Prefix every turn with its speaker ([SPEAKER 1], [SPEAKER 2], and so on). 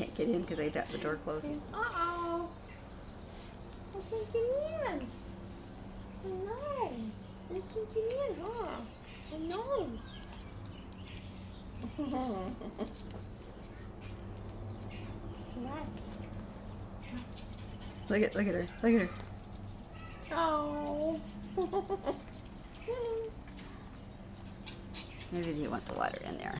[SPEAKER 1] Can't get in because I got the door closed.
[SPEAKER 2] Uh-oh. I can't get in. No. I can't get in, huh? I know.
[SPEAKER 1] Look at look at her. Look at her.
[SPEAKER 2] Oh.
[SPEAKER 1] Maybe you want the water in there.